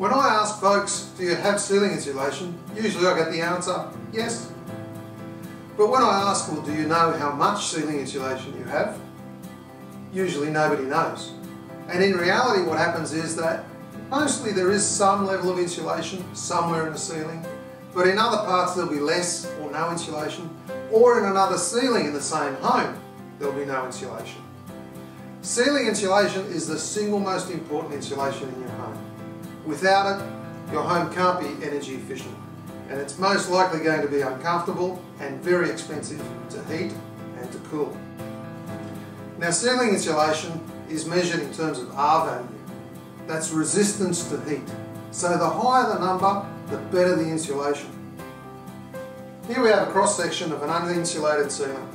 When I ask folks, do you have ceiling insulation? Usually I get the answer, yes. But when I ask, well, do you know how much ceiling insulation you have? Usually nobody knows. And in reality what happens is that mostly there is some level of insulation somewhere in the ceiling, but in other parts there'll be less or no insulation, or in another ceiling in the same home there'll be no insulation. Ceiling insulation is the single most important insulation in your home. Without it, your home can't be energy efficient and it's most likely going to be uncomfortable and very expensive to heat and to cool. Now ceiling insulation is measured in terms of R value. That's resistance to heat. So the higher the number, the better the insulation. Here we have a cross section of an uninsulated ceiling.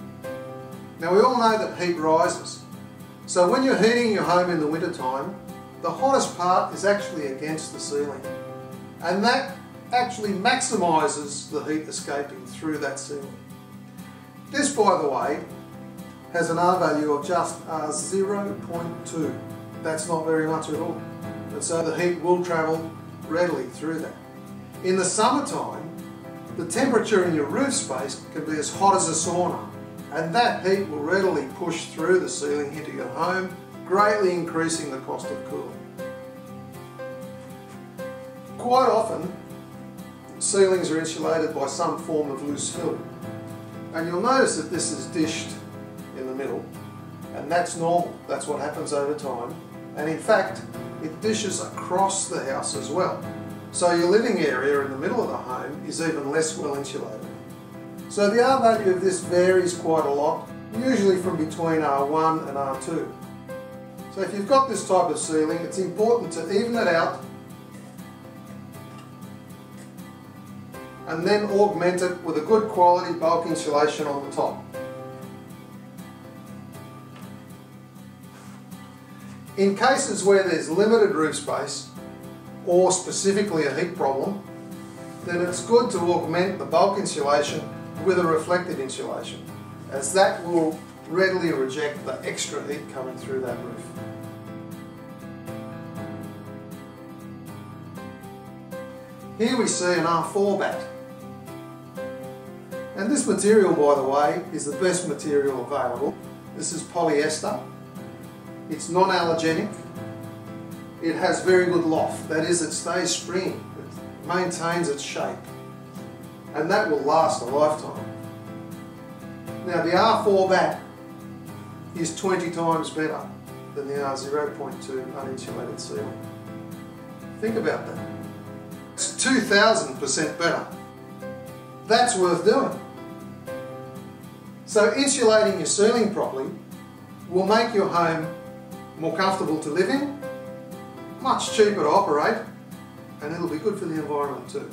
Now we all know that heat rises. So when you're heating your home in the winter time, the hottest part is actually against the ceiling. And that actually maximises the heat escaping through that ceiling. This, by the way, has an R value of just uh, 0.2. That's not very much at all. And so the heat will travel readily through that. In the summertime, the temperature in your roof space can be as hot as a sauna and that heat will readily push through the ceiling into your home, greatly increasing the cost of cooling. Quite often, ceilings are insulated by some form of loose fill. And you'll notice that this is dished in the middle, and that's normal, that's what happens over time. And in fact, it dishes across the house as well. So your living area in the middle of the home is even less well insulated. So the R value of this varies quite a lot, usually from between R1 and R2. So if you've got this type of ceiling, it's important to even it out and then augment it with a good quality bulk insulation on the top. In cases where there's limited roof space, or specifically a heat problem, then it's good to augment the bulk insulation with a reflective insulation as that will readily reject the extra heat coming through that roof. Here we see an R4 batt. And this material, by the way, is the best material available. This is polyester. It's non-allergenic. It has very good loft. That is, it stays springy. It maintains its shape and that will last a lifetime. Now the R4 batt is 20 times better than the R0.2 uninsulated ceiling. Think about that. It's 2000% better. That's worth doing. So insulating your ceiling properly will make your home more comfortable to live in, much cheaper to operate, and it'll be good for the environment too.